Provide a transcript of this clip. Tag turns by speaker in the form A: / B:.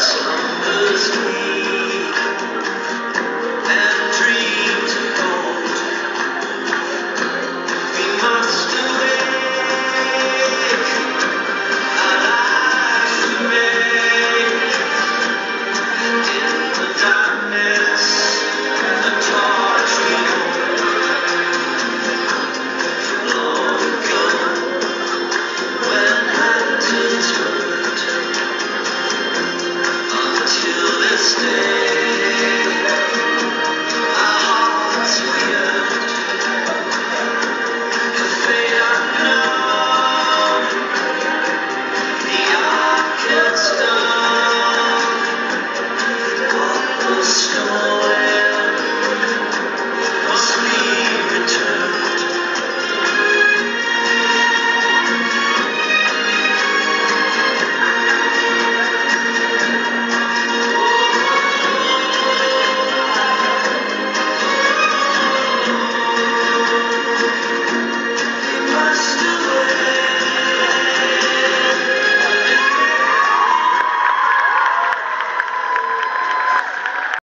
A: slumber's dream.